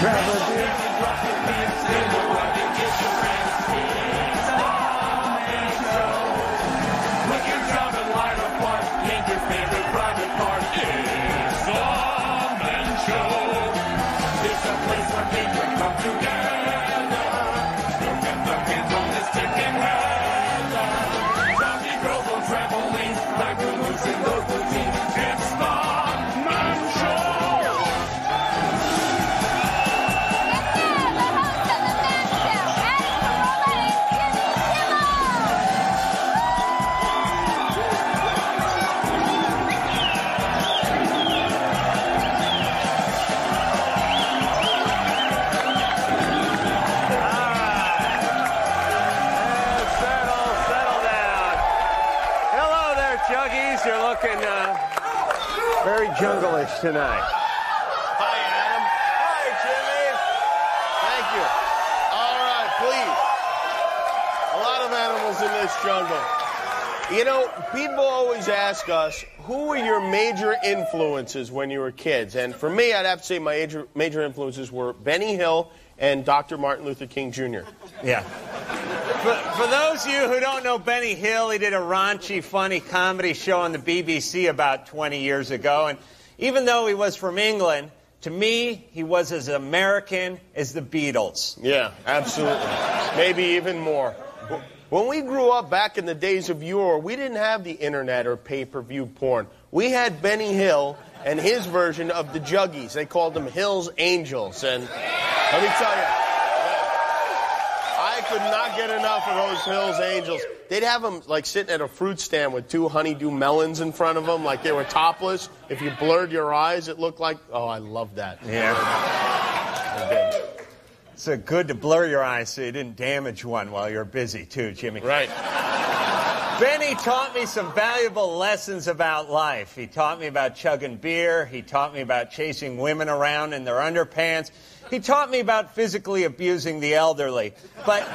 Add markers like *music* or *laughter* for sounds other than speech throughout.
Settle, jungle-ish tonight. Hi, Adam. Hi, Jimmy. Thank you. All right, please. A lot of animals in this jungle. You know, people always ask us, who were your major influences when you were kids? And for me, I'd have to say my major, major influences were Benny Hill and Dr. Martin Luther King Jr. Yeah. For, for those of you who don't know Benny Hill, he did a raunchy, funny comedy show on the BBC about 20 years ago. And even though he was from England, to me, he was as American as the Beatles. Yeah, absolutely. Maybe even more. When we grew up back in the days of yore, we didn't have the internet or pay per view porn. We had Benny Hill and his version of the Juggies. They called them Hill's Angels. And let me tell you, could not get enough of those Hill's Angels. They'd have them like sitting at a fruit stand with two honeydew melons in front of them, like they were topless. If you blurred your eyes, it looked like. Oh, I love that. Yeah. It's uh, good to blur your eyes so you didn't damage one while you're busy, too, Jimmy. Right. Benny taught me some valuable lessons about life. He taught me about chugging beer. He taught me about chasing women around in their underpants. He taught me about physically abusing the elderly. But,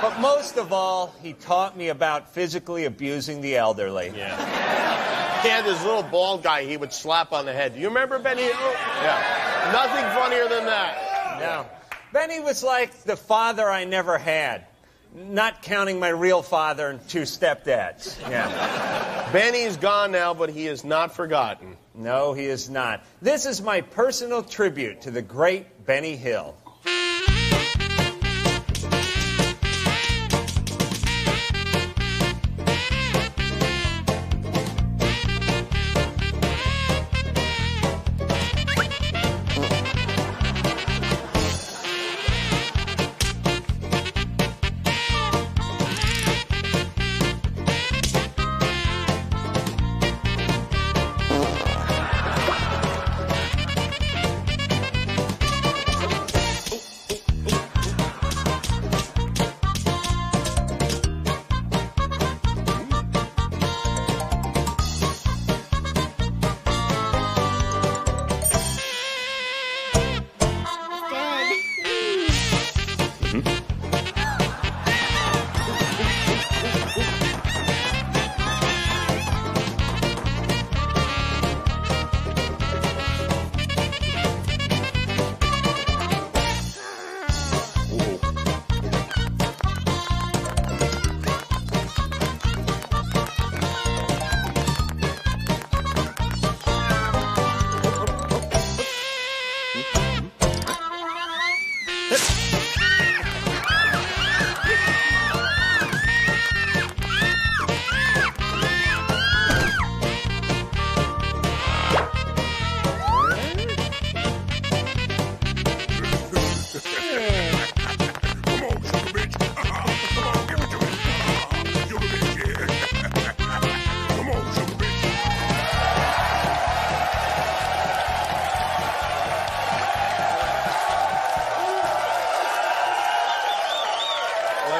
but most of all, he taught me about physically abusing the elderly. Yeah. He had this little bald guy he would slap on the head. Do you remember Benny Yeah. Nothing funnier than that. No. Benny was like the father I never had, not counting my real father and two stepdads. Yeah. Benny's gone now, but he is not forgotten. No, he is not. This is my personal tribute to the great Benny Hill.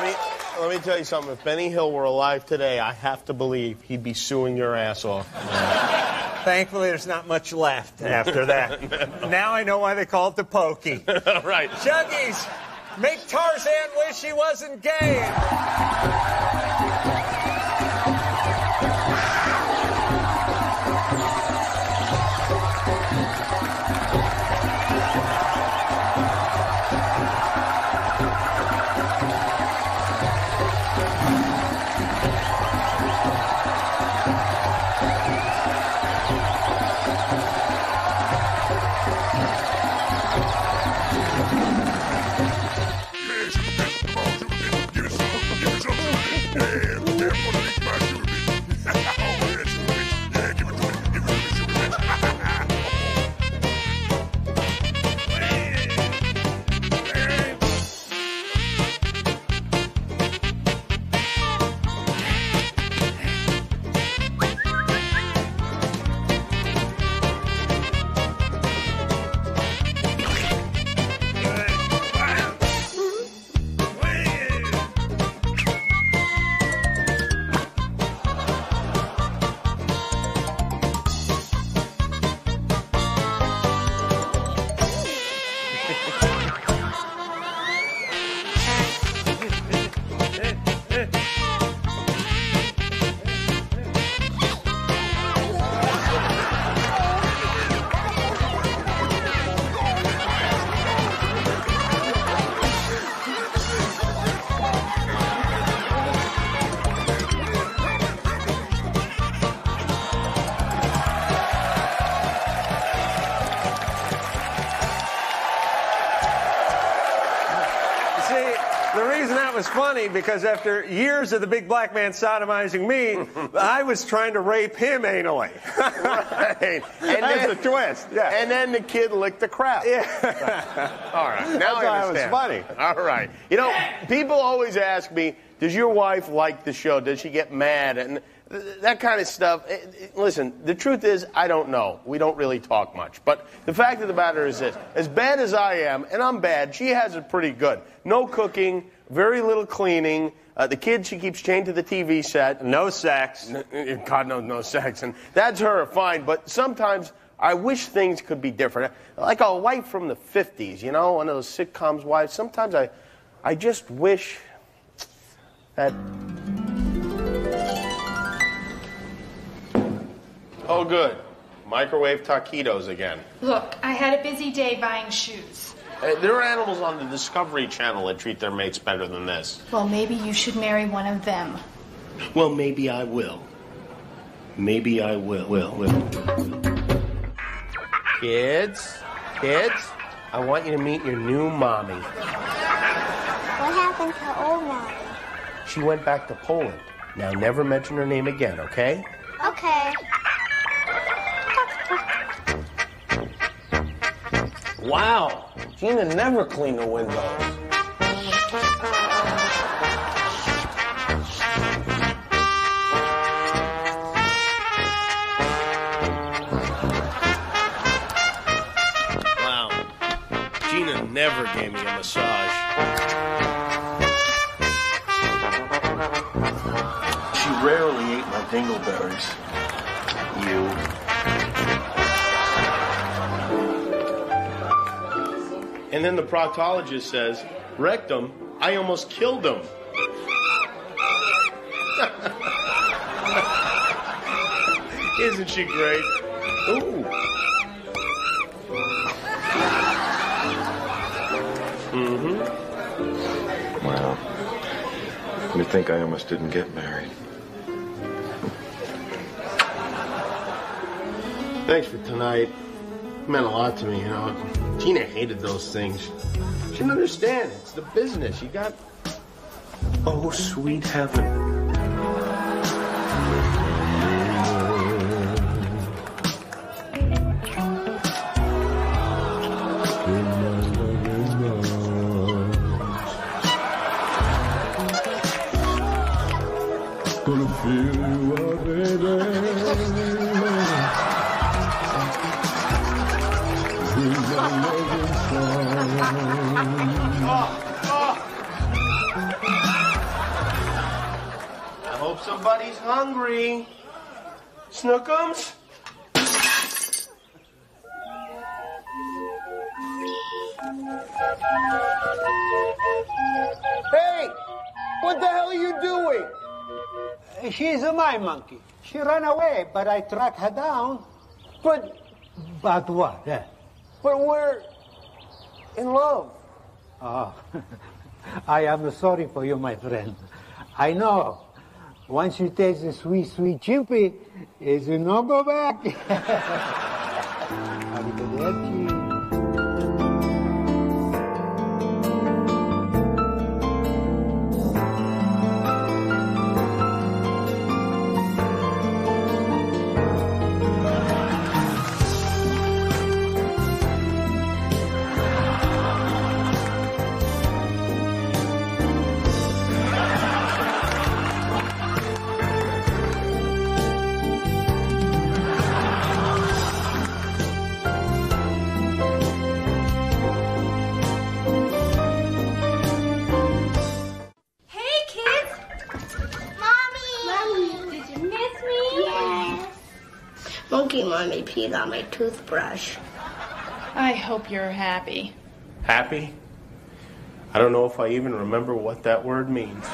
Let me let me tell you something. If Benny Hill were alive today, I have to believe he'd be suing your ass off. *laughs* Thankfully, there's not much left after that. *laughs* now I know why they call it the pokey. *laughs* right. Juggies, make Tarzan wish he wasn't gay. The reason that was funny because after years of the big black man sodomizing me, *laughs* I was trying to rape him anally. *laughs* right. And That's then, a twist. Yeah. And then the kid licked the crap. Yeah. *laughs* All right. Now That's I why it was funny. All right. You know, people always ask me, does your wife like the show? Does she get mad? And that kind of stuff. Listen, the truth is, I don't know. We don't really talk much. But the fact of the matter is this as bad as I am, and I'm bad, she has it pretty good. No cooking, very little cleaning. Uh, the kid she keeps chained to the TV set. No sex. *laughs* God knows no sex, and that's her fine. But sometimes I wish things could be different. Like a wife from the '50s, you know, one of those sitcoms wives. Sometimes I, I just wish that. Oh, good. Microwave taquitos again. Look, I had a busy day buying shoes. Uh, there are animals on the Discovery Channel that treat their mates better than this. Well, maybe you should marry one of them. Well, maybe I will. Maybe I will. Will. Will. Kids, kids, I want you to meet your new mommy. What happened to old mommy? She went back to Poland. Now, never mention her name again, okay? Okay. Wow, Gina never cleaned the windows. Wow, Gina never gave me a massage. She rarely ate my dingleberries. You. And then the proctologist says, rectum, I almost killed him. *laughs* Isn't she great? Ooh. Mhm. Well, you think I almost didn't get married. Thanks for tonight. Meant a lot to me, you know. Tina hated those things. She didn't understand. It's the business. You got. Oh, sweet heaven. What the hell are you doing? She's a my monkey. She ran away, but I tracked her down. But, But what? eh? but we're in love. Oh, *laughs* I am sorry for you, my friend. I know. Once you taste the sweet, sweet chimpy, it's no go back. *laughs* mommy peed on my toothbrush. I hope you're happy. Happy? I don't know if I even remember what that word means.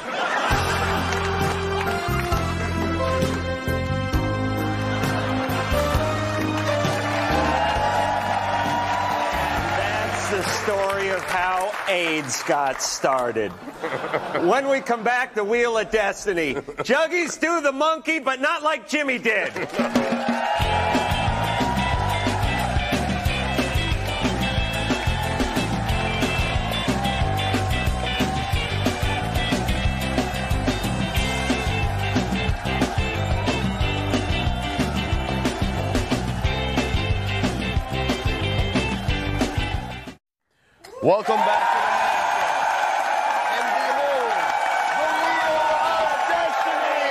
That's the story of how AIDS got started. when we come back, the Wheel of Destiny. Juggies do the monkey, but not like Jimmy did. Welcome back to the. And behold, the Wheel of Destiny.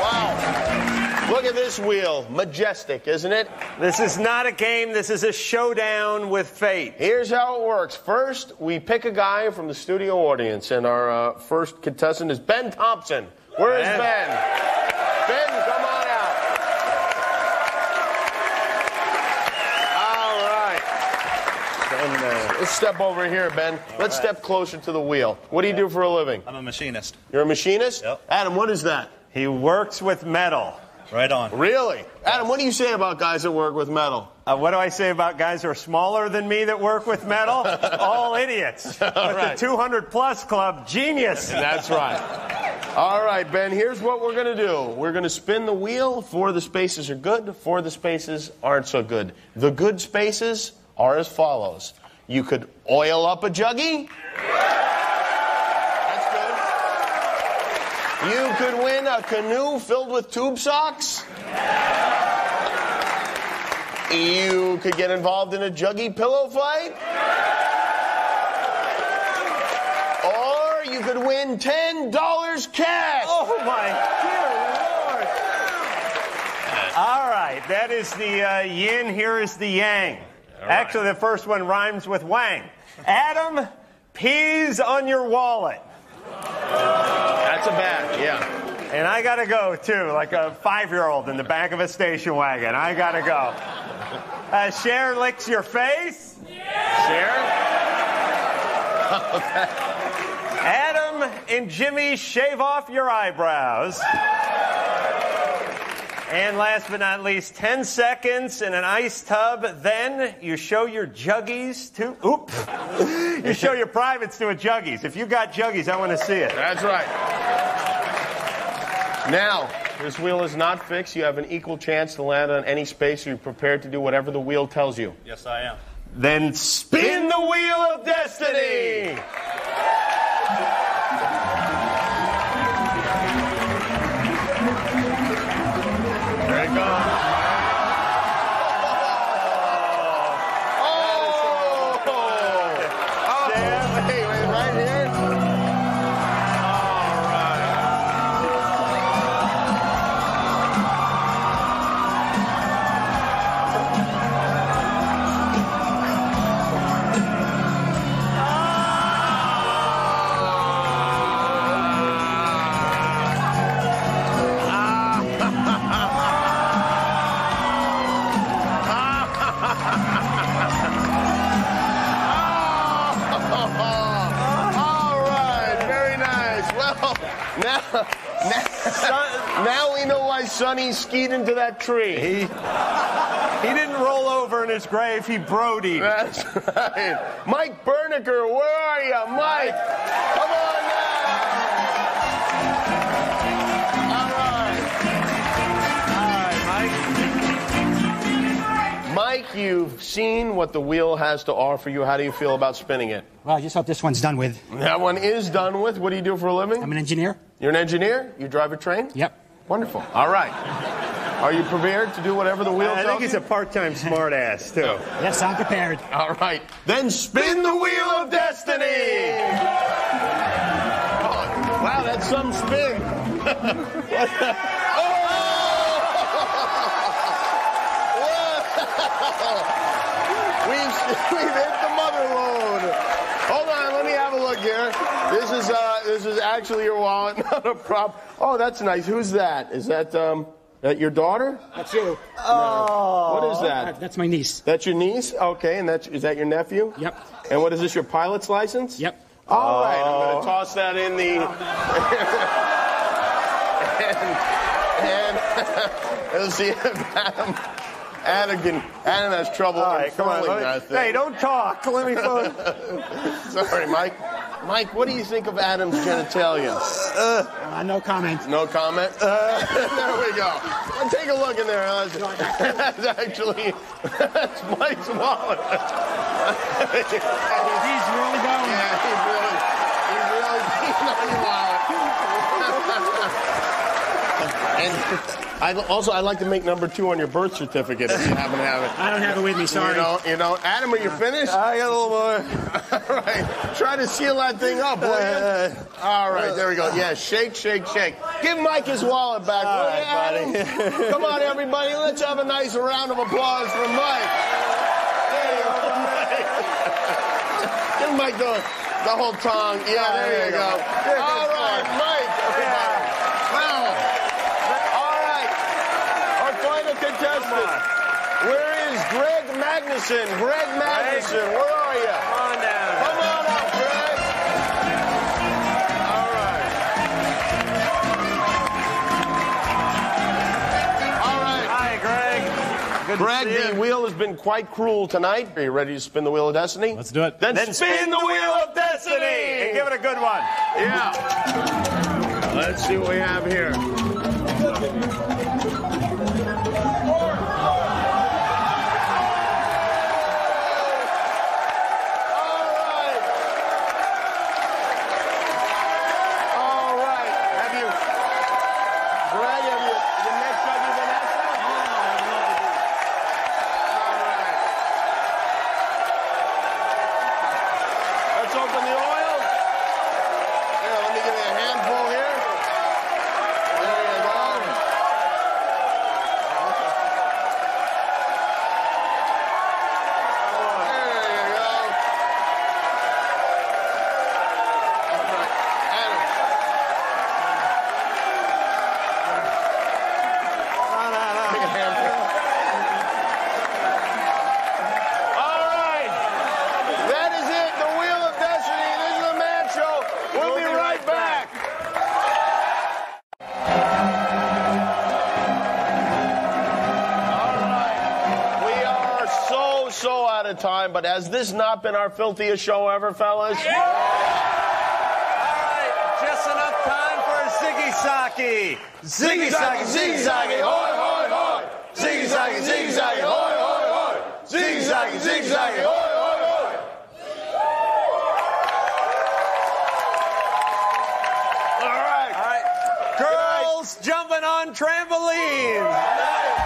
Wow. Look at this wheel. Majestic, isn't it? This is not a game, this is a showdown with fate. Here's how it works. First, we pick a guy from the studio audience, and our uh, first contestant is Ben Thompson. Where is Ben. Ben? Ben, come on out. All right. And, uh, Let's step over here, Ben. Let's step closer to the wheel. What do you do for a living? I'm a machinist. You're a machinist? Yep. Adam, what is that? he works with metal. Right on. Really? Adam, what do you say about guys that work with metal? Uh, what do I say about guys who are smaller than me that work with metal? *laughs* All idiots. But right. the 200 plus club, genius. That's right. All right, Ben, here's what we're going to do. We're going to spin the wheel. Four of the spaces are good, four of the spaces aren't so good. The good spaces are as follows you could oil up a juggy. That's good. You could win a canoe filled with tube socks. You could get involved in a juggy pillow fight. You could win $10 cash. Oh my dear lord! All right, that is the uh, yin. Here is the yang. Actually, the first one rhymes with wang. Adam, peas on your wallet, That's a bad, yeah. and I gotta go too, like a five-year-old in the back of a station wagon. I gotta go. Uh, Cher licks your face. Share? *laughs* Adam and Jimmy shave off your eyebrows. And last but not least, 10 seconds in an ice tub. Then you show your juggies to, oops. *laughs* You show your privates to a juggies. If you got juggies, I want to see it. That's right. Now, this wheel is not fixed. You have an equal chance to land on any space. You're prepared to do whatever the wheel tells you. Yes, I am. Then spin the wheel of destiny. Why Sonny skied into that tree. He, he didn't roll over in his grave, he brodied. That's right. Mike Berniker, where are you? Mike, come on now. All right. Mike, you've seen what the wheel has to offer you. How do you feel about spinning it? Well, I just hope this one's done with. That one is done with. What do you do for a living? I'm an engineer. You're an engineer? You drive a train? Yep. Wonderful. All right. Are you prepared to do whatever the wheel I think he's you? a part-time smartass too. Yes, I'm prepared. All right. Then spin the wheel of destiny. Oh, wow, that's some spin. what oh! Whoa! We've, we've hit the mother lode. Hold on, let me have a look here. This is uh, this is actually your wallet, *laughs* not a prop. Oh, that's nice. Who's that? Is that um, that your daughter? That's you. What is that? That's my niece. That's your niece? Okay, and that's is that your nephew? Yep. And what is this? Your pilot's license? Yep. All right, I'm going to toss that in the. *laughs* and, and *laughs* let's see if Adam, Adam can. Adam has trouble All right, come on. let me- hey, don't talk. Let me. *laughs* phone- Sorry, Mike. Mike, what do you think of Adam's genitalia? Uh, no comment. No comment. Uh, *laughs* there we go. Well, take a look in there. That's, *laughs* that's actually that's Mike's wallet. He's really going. Yeah, he's really, he's really beating on your wallet. And I also I'd like to make number two on your birth certificate if you happen to have it. *laughs* I don't have it with me, sorry. You know, you know, Adam, are you finished? I got a little more. *laughs* All right, try to seal that thing up, will you? Uh, All right, there we go. Yeah, shake, shake, shake. Give Mike his wallet back, will you, Adam? Come on, everybody, let's have a nice round of applause for Mike. There you go, Mike. Give Mike the, the whole tongue. Yeah, there you go. All right, Mike. Wow. All right, our final contestant. Where is Greg Magnuson? Greg Magnuson, where are you? Come on down. Come on up, Greg. All right. All right. Hi, Greg. Good Greg, to see the you. wheel has been quite cruel tonight. Are you ready to spin the wheel of destiny? Let's do it. Then, Then spin the wheel of destiny and give it a good one. Yeah. Let's see what we have here. Time, but has this not been our filthiest show ever, fellas? All right, just enough time for a ziggy zaggy. Ziggy zaggy, ziggy zaggy. hoi, hoi, hoi. Ziggy zaggy, ziggy zaggy, hoi, hoi, hoi. Ziggy zaggy, ziggy right, girls jumping on trampolines.